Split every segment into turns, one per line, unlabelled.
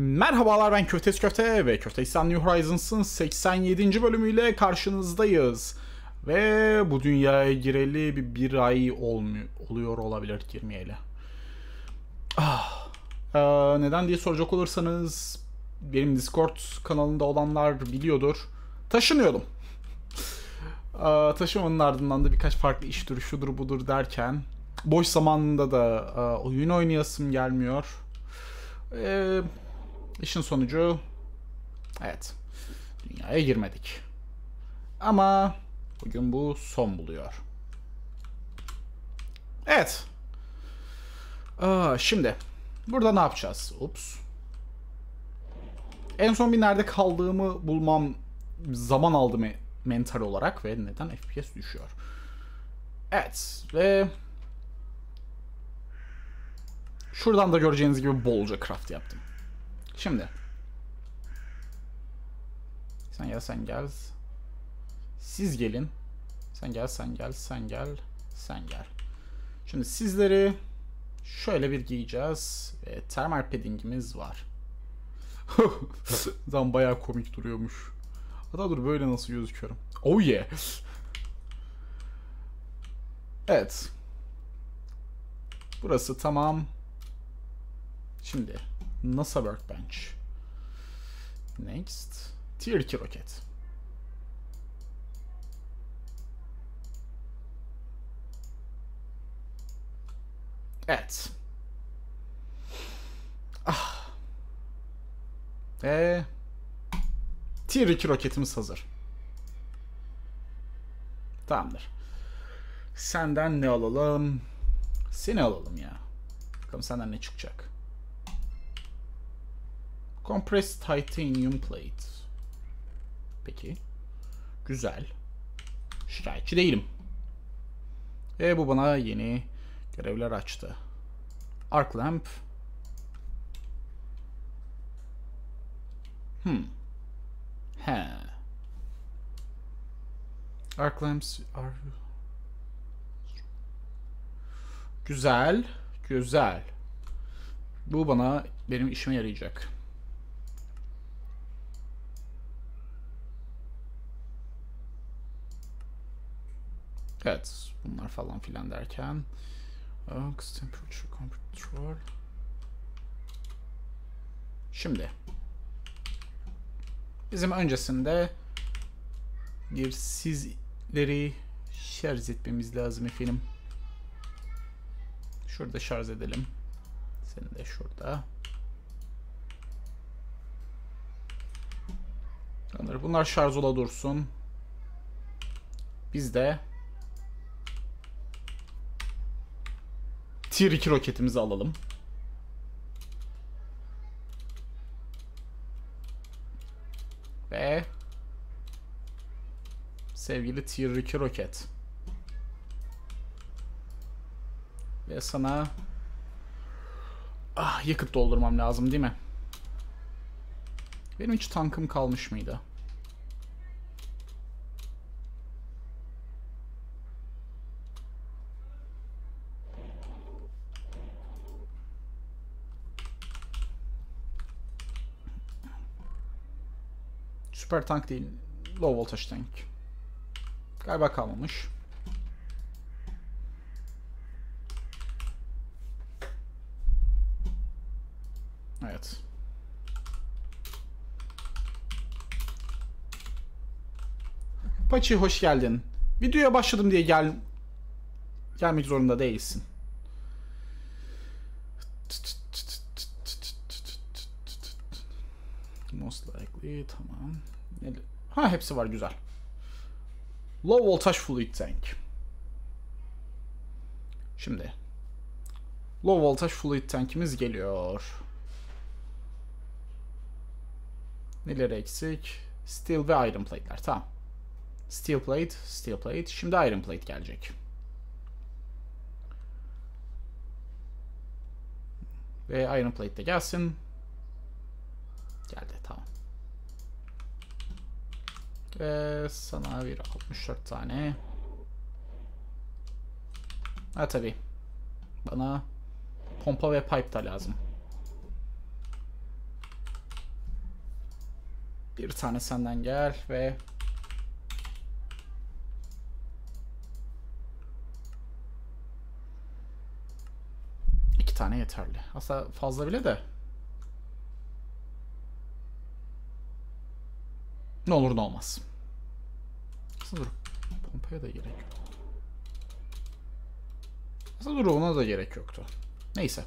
Merhabalar ben Köftes Köfte ve Köftestan New Horizons'ın 87. bölümüyle karşınızdayız. Ve bu dünyaya gireli bir, bir ay olmuyor, oluyor olabilir girmeyeli. Ah, ee, neden diye soracak olursanız benim Discord kanalında olanlar biliyordur. Taşınıyordum. Ee, taşımanın ardından da birkaç farklı iştir, şudur budur derken boş zamanında da e, oyun oynayasım gelmiyor. Ee, işin sonucu evet dünyaya girmedik. Ama bugün bu son buluyor. Evet. Aa, şimdi burada ne yapacağız? Ups. En son bir nerede kaldığımı bulmam zaman aldı mı mental olarak ve neden FPS düşüyor. Evet ve şuradan da göreceğiniz gibi bolca craft yaptım. Şimdi sen gel sen gel siz gelin sen gel sen gel sen gel sen gel. Şimdi sizleri şöyle bir giyeceğiz. ve termal paddingimiz var. Zaten bayağı komik duruyormuş. Hatta dur böyle nasıl gözüküyorum. Oh yeah. Evet. Burası tamam. Şimdi NASA Workbench. Next. Tier 2 roket. Evet. Ah. Eee Tier 2 roketimiz hazır. Tamamdır. Senden ne alalım? Seni alalım ya. Bakalım senden ne çıkacak. Compressed Titanium Plate. Peki. Güzel. Şikayetçi değilim. E bu bana yeni görevler açtı. Arc Lamp. Hmm. He. Arc lamps are... Güzel. Güzel. Bu bana benim işime yarayacak. Evet. Bunlar falan filan derken. Ox temperature control. Şimdi. Bizim öncesinde bir sizleri şarj etmemiz lazım efendim. Şurada şarj edelim. Seni de şurada. Bunlar şarj ola dursun. Biz de Tier 2 roketimizi alalım. Ve sevgili Tier 2 roket. Ve sana ah yakıt doldurmam lazım değil mi? Benim hiç tankım kalmış mıydı? Süper tank değil. Low voltage tank. Galiba kalmamış. Evet. Paçi hoş geldin. Videoya başladım diye gel gelmek zorunda değilsin. Most likely tamam. Ha hepsi var güzel. Low voltage fluid tank. Şimdi low voltage fluid tankimiz geliyor. Neleri eksik? Steel ve iron plate'ler. Tamam. Steel plate, steel plate. Şimdi iron plate gelecek. Ve iron plate de gelsin. Geldi tamam. Ve sana bir 64 tane. Ha tabi. Bana pompa ve pipe da lazım. Bir tane senden gel ve iki tane yeterli. Aslında fazla bile de. Ne olur ne olmaz. Aslında dur. Pompaya da gerek yok. Aslında dur ona da gerek yoktu. Neyse.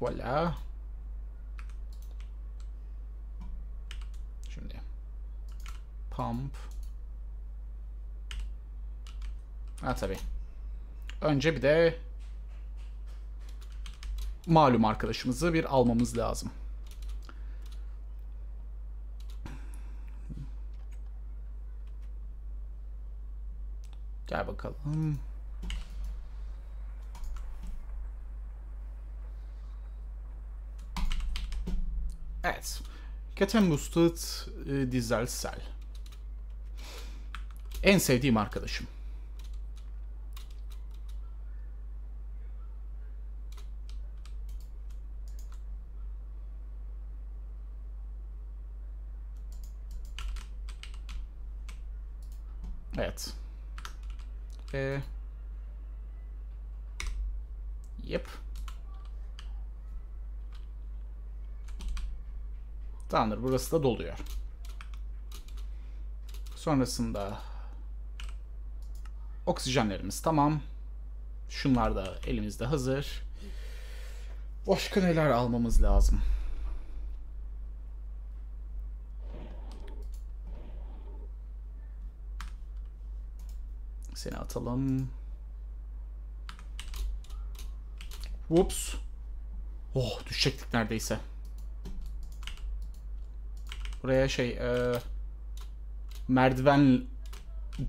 Voilà. Şimdi. Pump. Ha tabii. Önce bir de malum arkadaşımızı bir almamız lazım. Gel bakalım. Evet. Keten Boosted Diesel Cell. En sevdiğim arkadaşım. Evet. Ve Yep. Tamamdır. Burası da doluyor. Sonrasında oksijenlerimiz tamam. Şunlar da elimizde hazır. Başka neler almamız lazım? Seni atalım. Whoops. Oh düşecektik neredeyse. Buraya şey e, merdiven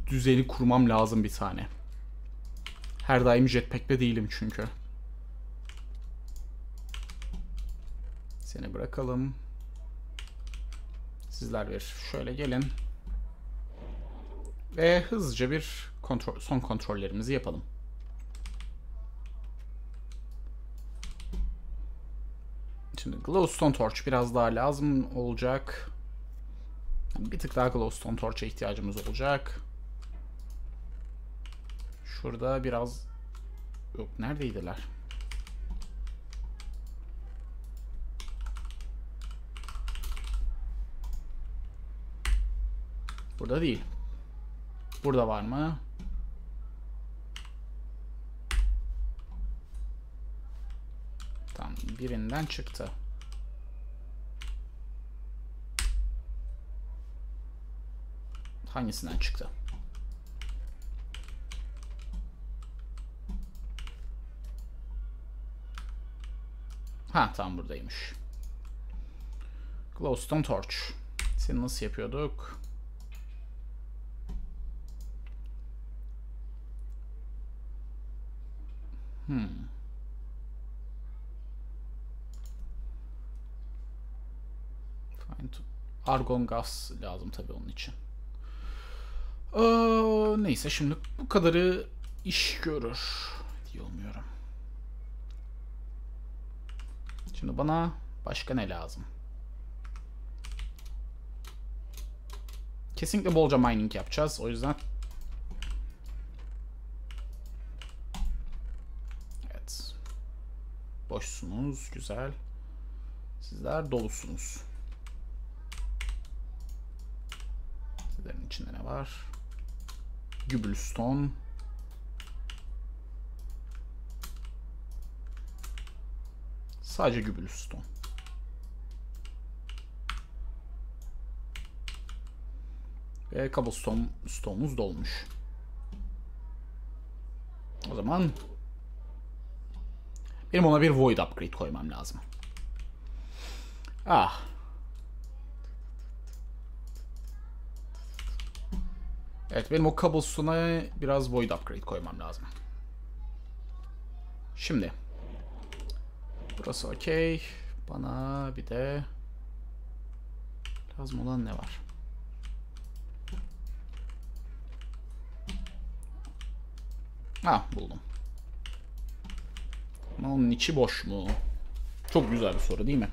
düzeni kurmam lazım bir tane. Her daim jetpack'te değilim çünkü. Seni bırakalım. Sizler bir şöyle gelin. Ve hızlıca bir kontrol, son kontrollerimizi yapalım. Şimdi glowstone torch biraz daha lazım olacak. Bir tık daha glowstone torch'a ihtiyacımız olacak. Şurada biraz... Yok neredeydiler? Burada değil. Burada var mı? Tamam birinden çıktı. Hangisinden çıktı? Ha tam buradaymış. Glowstone Torch. Seni nasıl yapıyorduk? Hmm. Argon gaz lazım tabii onun için. Ee, neyse şimdi bu kadarı iş görür diye umuyorum. Şimdi bana başka ne lazım? Kesinlikle bolca mining yapacağız. O yüzden Evet. Boşsunuz. Güzel. Sizler dolusunuz. Sizlerin içinde ne var? Gübülstone. Sadece Gübülstone. Ve cobblestone stone'umuz dolmuş. O zaman benim ona bir void upgrade koymam lazım. Ah. Evet benim o cobblestone'a biraz void upgrade koymam lazım. Şimdi. Burası okey. Bana bir de lazım olan ne var? Ha buldum. Ama onun içi boş mu? Çok güzel bir soru değil mi?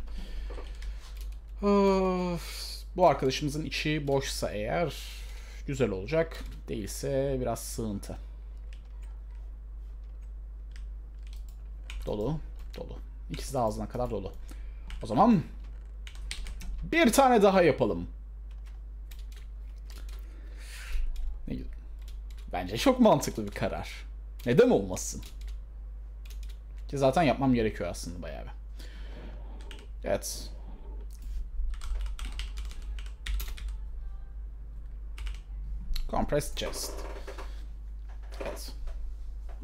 Öf, bu arkadaşımızın içi boşsa eğer güzel olacak. Değilse biraz sığıntı. Dolu. Dolu. İkisi de ağzına kadar dolu. O zaman bir tane daha yapalım. Ne. Bence çok mantıklı bir karar. Neden olmasın? Ki zaten yapmam gerekiyor aslında bayağı bir. Evet. Compressed chest. Evet.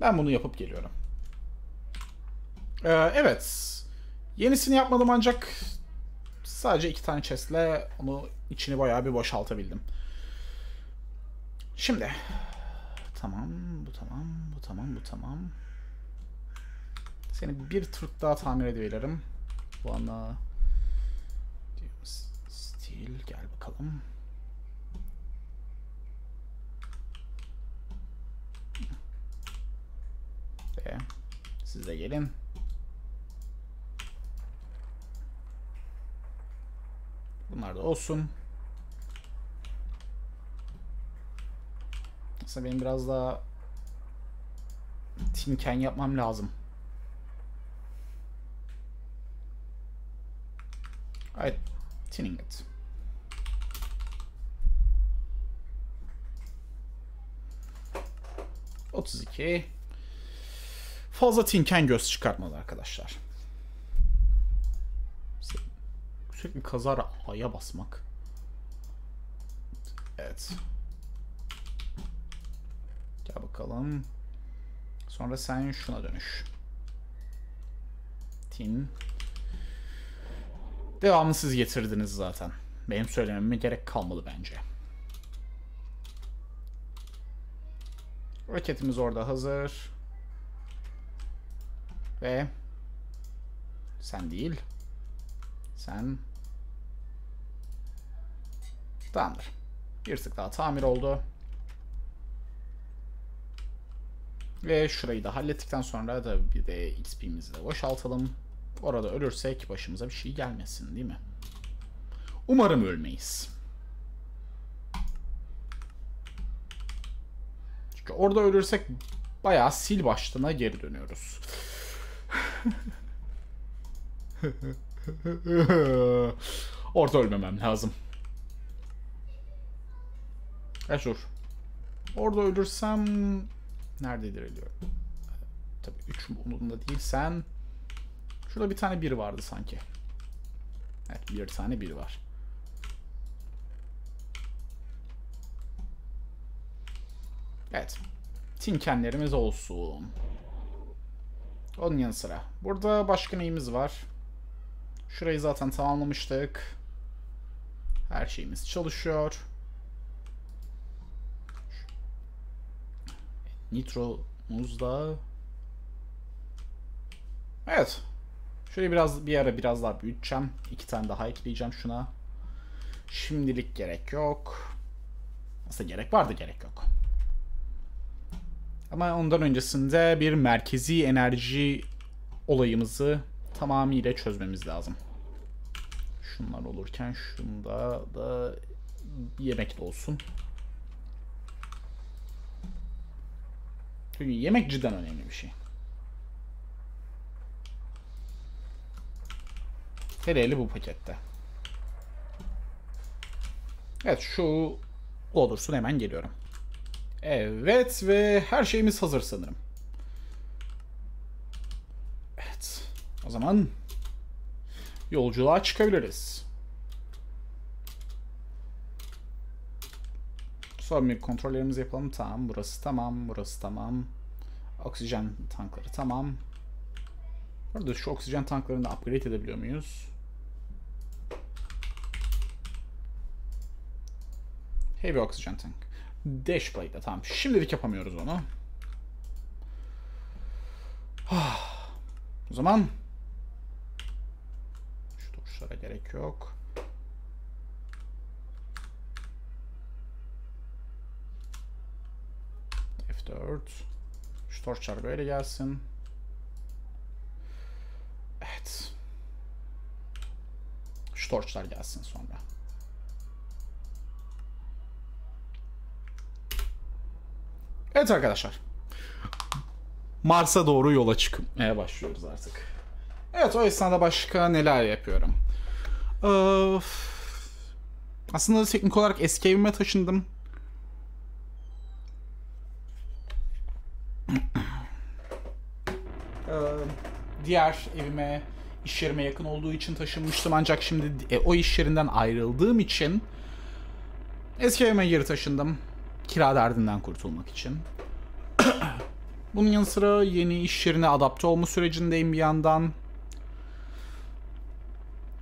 Ben bunu yapıp geliyorum. Ee, evet. Yenisini yapmadım ancak sadece iki tane chestle onu içini bayağı bir boşaltabildim. Şimdi. Tamam, bu tamam, bu tamam, bu tamam. Seni bir Türk daha tamir edebilirim. Bana Steel gel bakalım. Ve siz de gelin. Bunlar da olsun. Aslında benim biraz daha tinken yapmam lazım. Evet, tinning it. Otuz iki. Fazla tinken göz çıkartmadı arkadaşlar. Sürekli kazar aya basmak. Evet. Gel bakalım. Sonra sen şuna dönüş. Tin. Devamını siz getirdiniz zaten. Benim söylememe gerek kalmadı bence. Roketimiz orada hazır. Ve sen değil. Sen Tamamdır. Bir tık daha tamir oldu. Ve şurayı da hallettikten sonra da bir de XP'mizi de boşaltalım. Orada ölürsek başımıza bir şey gelmesin değil mi? Umarım ölmeyiz. Çünkü orada ölürsek bayağı sil başlığına geri dönüyoruz. orada ölmemem lazım. Dur. Orada ölürsem nerededir ölüyor? Tabii 3 umurumda değil sen. Şurada bir tane biri vardı sanki. Evet bir tane biri var. Evet. Tinkenlerimiz olsun. Onun yanı sıra. Burada başka neyimiz var? Şurayı zaten tamamlamıştık. Her şeyimiz çalışıyor. Nitro'muz da Evet. Şöyle biraz bir ara biraz daha büyüteceğim. İki tane daha ekleyeceğim şuna. Şimdilik gerek yok. Aslında gerek vardı gerek yok. Ama ondan öncesinde bir merkezi enerji olayımızı tamamıyla çözmemiz lazım. Şunlar olurken şunda da yemek de olsun. Çünkü yemek cidden önemli bir şey. Hele bu pakette. Evet şu olursun hemen geliyorum. Evet ve her şeyimiz hazır sanırım. Evet. O zaman yolculuğa çıkabiliriz. Son bir kontrollerimizi yapalım. Tamam. Burası tamam. Burası tamam. Oksijen tankları tamam. Burada şu oksijen tanklarını upgrade edebiliyor muyuz? Heavy oksijen tank. Dash Blade'de tamam. Şimdilik yapamıyoruz onu. Ah. O zaman şu tuşlara gerek yok. F4 Şu torçlar böyle gelsin. Evet. Şu torçlar gelsin sonra. Evet arkadaşlar. Mars'a doğru yola çıkmaya başlıyoruz artık. Evet o esnada başka neler yapıyorum. Ee, aslında teknik olarak eski evime taşındım. Ee, diğer evime iş yerime yakın olduğu için taşınmıştım ancak şimdi e, o iş yerinden ayrıldığım için eski evime geri taşındım. Kira derdinden kurtulmak için. Bunun yanı sıra yeni iş yerine adapte olma sürecindeyim bir yandan.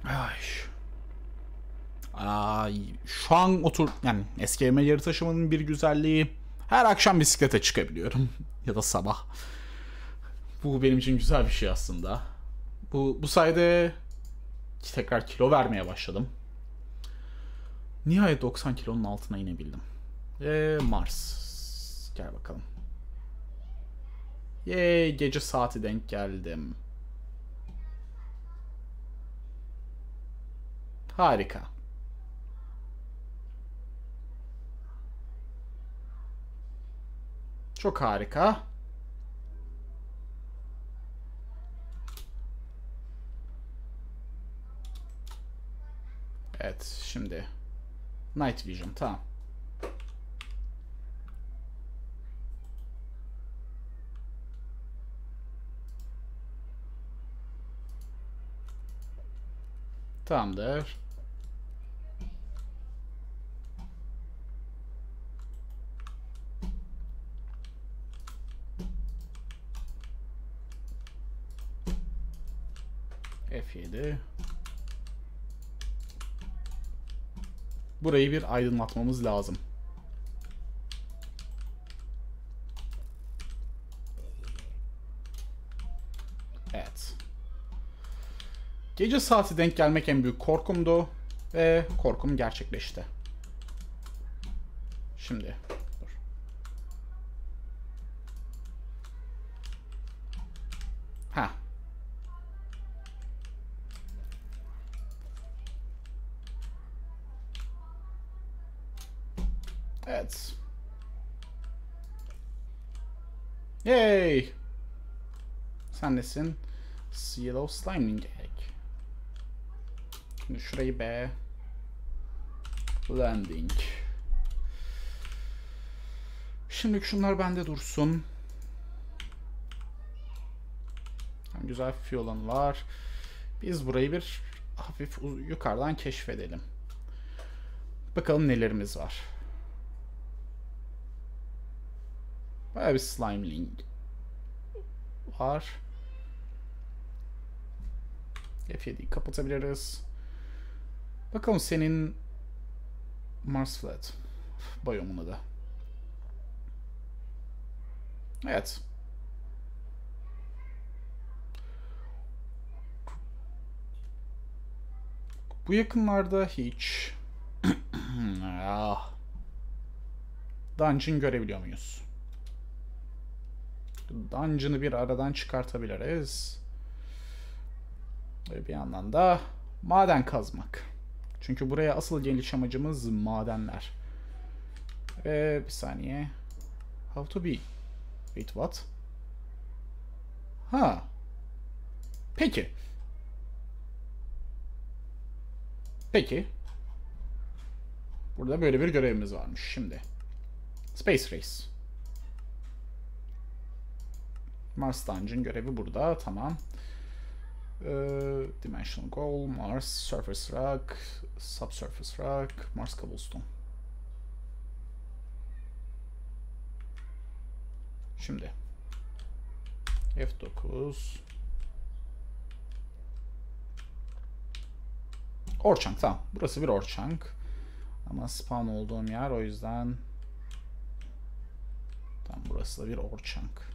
Ay. Ay, şu an otur yani eski evime geri taşımanın bir güzelliği her akşam bisiklete çıkabiliyorum ya da sabah. Bu benim için güzel bir şey aslında. Bu bu sayede tekrar kilo vermeye başladım. Nihayet 90 kilonun altına inebildim. Ve Mars. Gel bakalım. Yay gece saati denk geldim. Harika. Çok harika. Evet şimdi Night Vision tamam. Tamamdır. F7 Burayı bir aydınlatmamız lazım. Evet. Gece saati denk gelmek en büyük korkumdu ve korkum gerçekleşti. Şimdi dur. Ha. Evet. Yay. Sen nesin? Yellow Sliming Egg. Şimdi şurayı B. Landing. Şimdi şunlar bende dursun. Güzel Fiolan var. Biz burayı bir hafif yukarıdan keşfedelim. Bakalım nelerimiz var. Baya bir slimeling var. F7'yi kapatabiliriz. Bakalım senin Mars Flat biyomuna da. Evet. Bu yakınlarda hiç ah. Dungeon görebiliyor muyuz? Dungeon'ı bir aradan çıkartabiliriz. Ve bir yandan da maden kazmak. Çünkü buraya asıl geliş amacımız madenler. Ve bir saniye. How to be? Wait what? Ha. Peki. Peki. Burada böyle bir görevimiz varmış şimdi. Space Race. Mars Dungeon görevi burada. Tamam. Ee, Dimensional Goal, Mars, Surface Rock, Subsurface Rock, Mars Cobblestone. Şimdi. F9. Orchunk tamam. Burası bir Orchunk. Ama spawn olduğum yer o yüzden Tamam burası da bir Orchunk.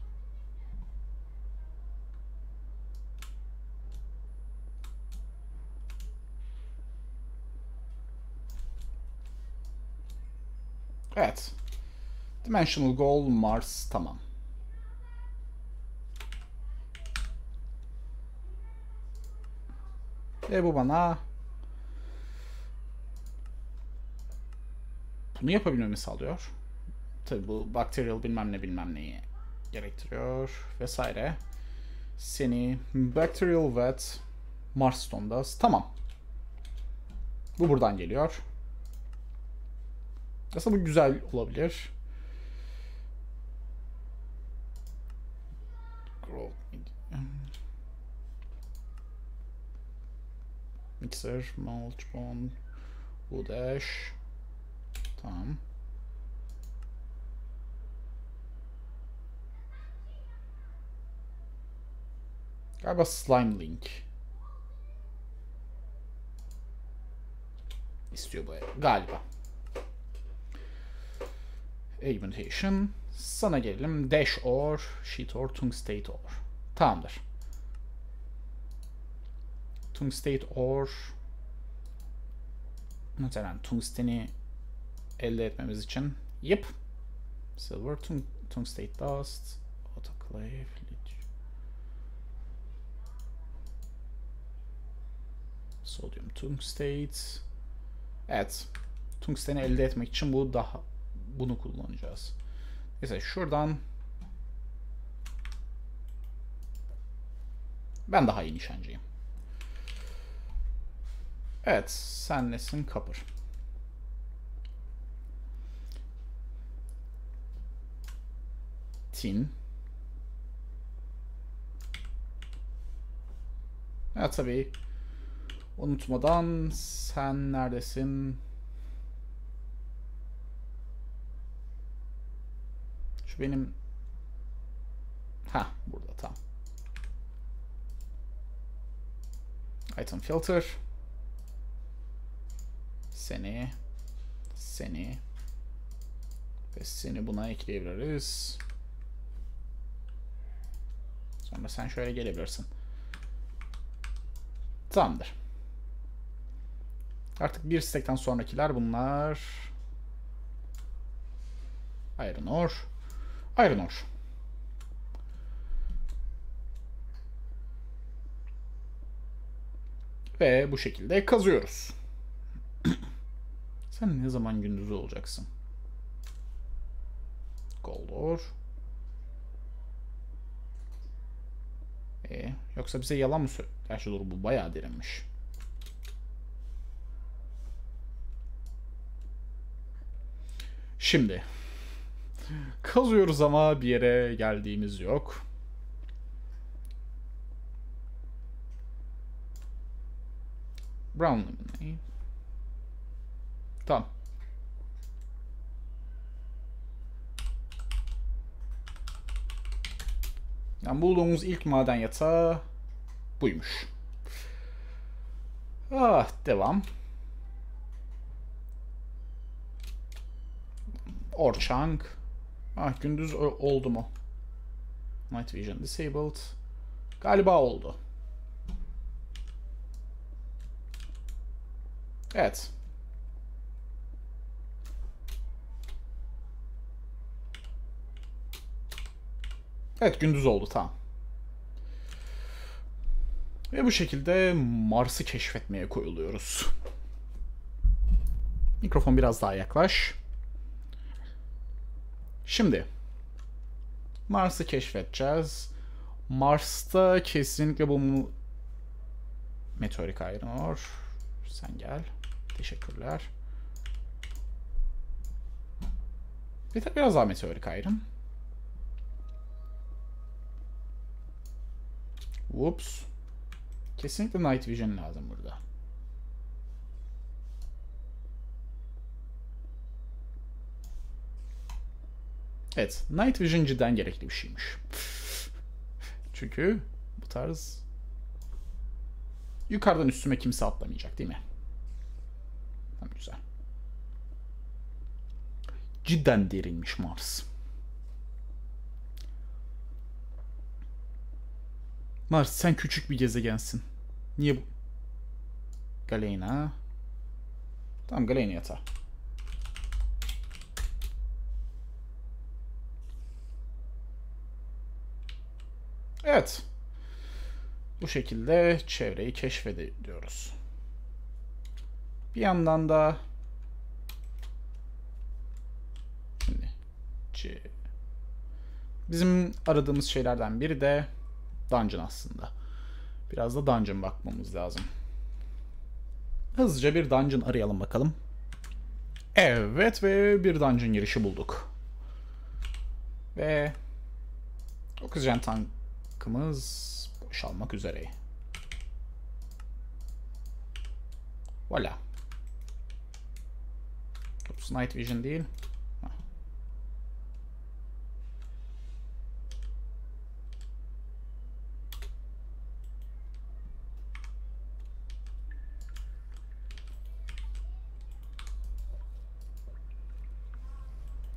Evet. Dimensional Goal Mars tamam. Ve bu bana bunu yapabilmemi sağlıyor. Tabi bu bakteriyal bilmem ne bilmem neyi gerektiriyor vesaire. Seni Bacterial Vet Mars Marston'da tamam. Bu buradan geliyor. Aslında bu güzel olabilir. Mixer, mulch, bond, wood ash. Tamam. Galiba slime link. İstiyor bu galiba. Augmentation. Sana gelelim. Dash or, sheet or, tungstate or. Tamamdır. Tungstate or muhtemelen tungsteni elde etmemiz için yep silver tung tungstate dust autoclave sodium tungstate evet tungsteni elde etmek için bu daha bunu kullanacağız. Mesela şuradan ben daha iyi nişancıyım. Evet, sen nesin? Kapır. Tin. Ya tabii. Unutmadan sen neredesin? Şu benim Ha, burada tam. Item filter. Seni. Seni. Ve seni buna ekleyebiliriz. Sonra sen şöyle gelebilirsin. Tamamdır. Artık bir stack'ten sonrakiler bunlar. Iron ore. Iron ore. Ve bu şekilde kazıyoruz. Sen ne zaman gündüz olacaksın? Gold ore. E, yoksa bize yalan mı söylüyor? Gerçi doğru bu bayağı derinmiş. Şimdi kazıyoruz ama bir yere geldiğimiz yok. Brown lemon. Tamam. Yani bulduğumuz ilk maden yatağı buymuş. Ah devam. Orchang. Ah gündüz oldu mu? Night Vision disabled. Galiba oldu. Evet. Evet gündüz oldu tamam. Ve bu şekilde Mars'ı keşfetmeye koyuluyoruz. Mikrofon biraz daha yaklaş. Şimdi Mars'ı keşfedeceğiz. Mars'ta kesinlikle bu meteorik iron ore. Sen gel. Teşekkürler. Bir de biraz daha meteorik iron. Whoops. Kesinlikle Night Vision lazım burada. Evet. Night Vision cidden gerekli bir şeymiş. Çünkü bu tarz yukarıdan üstüme kimse atlamayacak değil mi? Tamam güzel. Cidden derinmiş Mars. Mars sen küçük bir gezegensin. Niye bu? Galena. Tamam Galena yatağı. Evet. Bu şekilde çevreyi keşfediyoruz. Bir yandan da işçi. Bizim aradığımız şeylerden biri de dungeon aslında. Biraz da dungeon bakmamız lazım. Hızlıca bir dungeon arayalım bakalım. Evet ve bir dungeon girişi bulduk. Ve oksijen tankımız boşalmak üzere. Voila. Oops, Night Vision değil.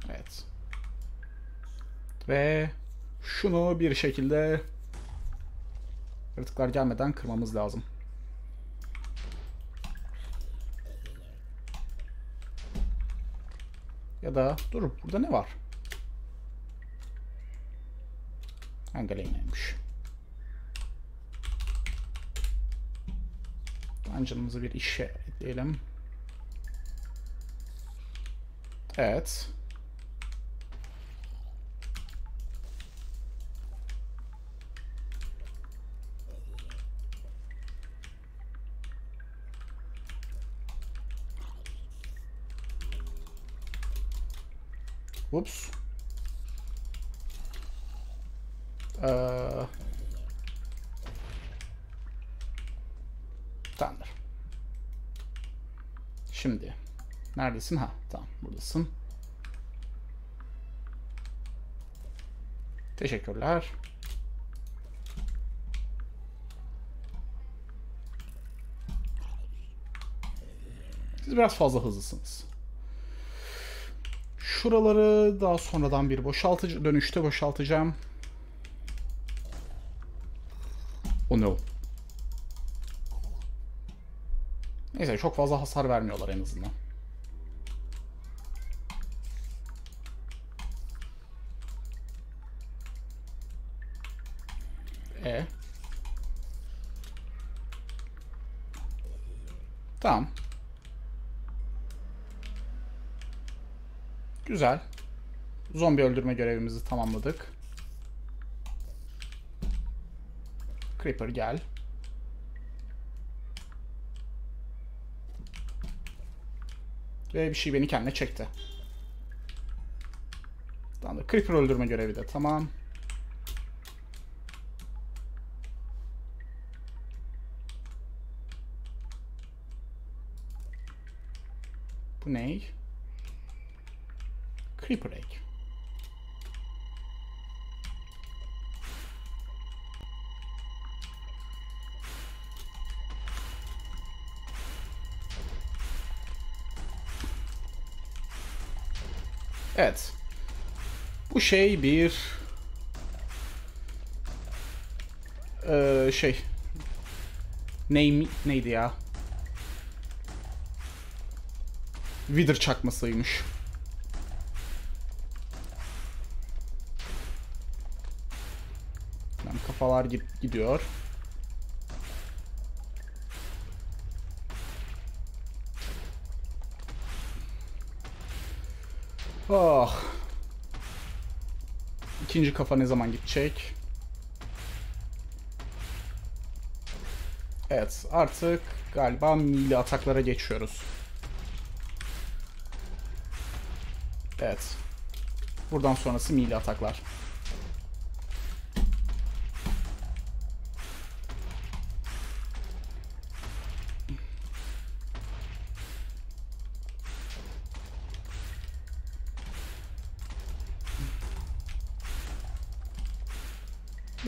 Evet. Ve şunu bir şekilde yaratıklar gelmeden kırmamız lazım. Ya da dur burada ne var? Angaleyna'ymış. Dungeon'ımızı bir işe ekleyelim. Evet. Ups. Ee, tamamdır. Şimdi. Neredesin? Ha tamam buradasın. Teşekkürler. Siz biraz fazla hızlısınız. Şuraları daha sonradan bir boşaltıcı dönüşte boşaltacağım. Oh no. Neyse çok fazla hasar vermiyorlar en azından. E. Tamam. Güzel. Zombi öldürme görevimizi tamamladık. Creeper gel. Ve bir şey beni kendine çekti. Tamam da Creeper öldürme görevi de tamam. Bu ne? Creeper egg. Evet. Bu şey bir ee, şey name neydi ya? Wither çakmasıymış. Kafalar git gidiyor. Oh. İkinci kafa ne zaman gidecek? Evet artık galiba mili ataklara geçiyoruz. Evet. Buradan sonrası mili ataklar.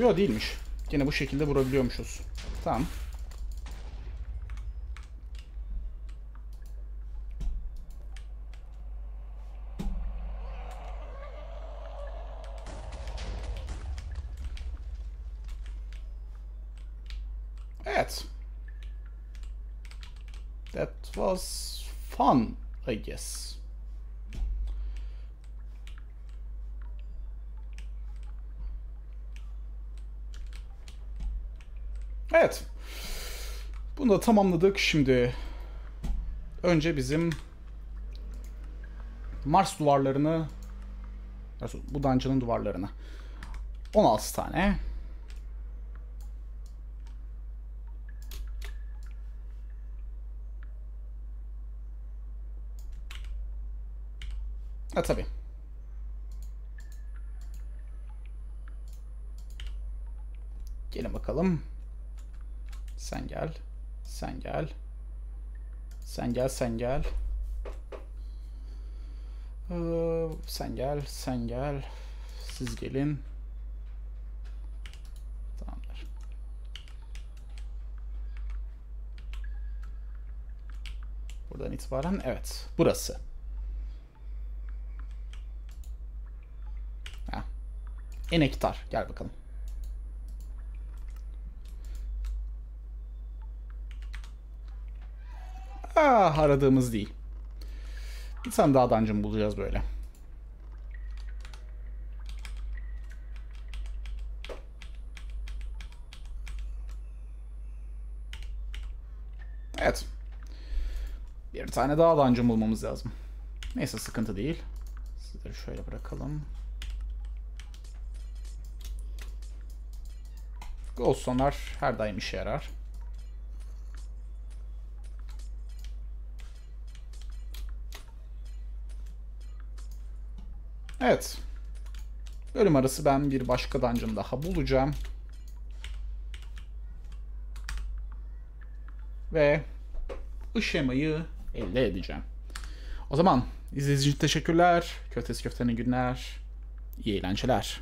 Yo değilmiş. Yine bu şekilde vurabiliyormuşuz. Tamam. Evet. That was fun, I guess. Evet. Bunu da tamamladık. Şimdi önce bizim Mars duvarlarını Bu dungeon'ın duvarlarına. 16 tane. Ha tabii. Gelin bakalım. Sen gel. Sen gel. Sen gel, sen gel. Ee, sen gel, sen gel. Siz gelin. Tamamdır. Buradan itibaren evet. Burası. Ha. Enektar. Gel bakalım. Ah aradığımız değil. Bir tane daha dungeon bulacağız böyle. Evet. Bir tane daha dungeon bulmamız lazım. Neyse sıkıntı değil. Sizleri şöyle bırakalım. Glowstone'lar her daim işe yarar. Evet. Bölüm arası ben bir başka dungeon daha bulacağım. Ve ışemayı elde edeceğim. O zaman izlediğiniz için teşekkürler. Köftesi köftenin günler. İyi eğlenceler.